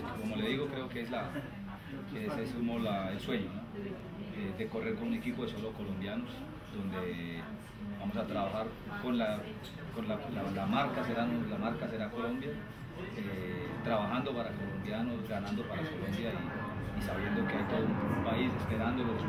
como le digo, creo que es la que ese es como la, el sueño eh, de correr con un equipo de solo colombianos, donde vamos a trabajar con la, con la, la, marca, será, la marca será Colombia, eh, trabajando para colombianos, ganando para Colombia y, y sabiendo que hay todo un país esperándolos.